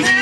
Now